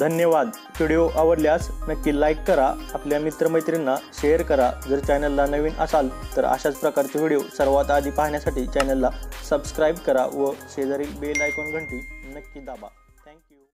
धन्यवाद. व्हिडिओ आवडल्यास नक्की लाईक करा. आपल्या मित्रमैत्रींना शेअर करा. जर चॅनलला नवीन असाल तर अशाच प्रकारचे व्हिडिओ सर्वात आधी पाहण्यासाठी चॅनलला सबस्क्राईब करा व शेजारील बेल आयकॉन घंटी नक्की दाबा.